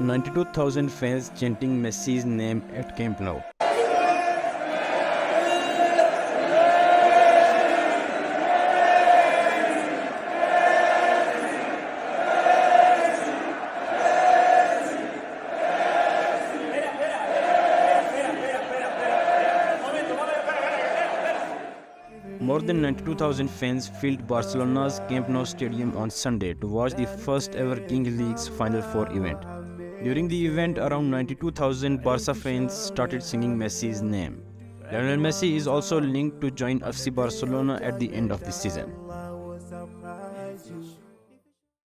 92,000 fans chanting Messi's name at Camp Nou. More than 92,000 fans filled Barcelona's Camp Nou stadium on Sunday to watch the first ever King League's Final Four event. During the event, around 92,000 Barca fans started singing Messi's name. Lionel Messi is also linked to join FC Barcelona at the end of the season.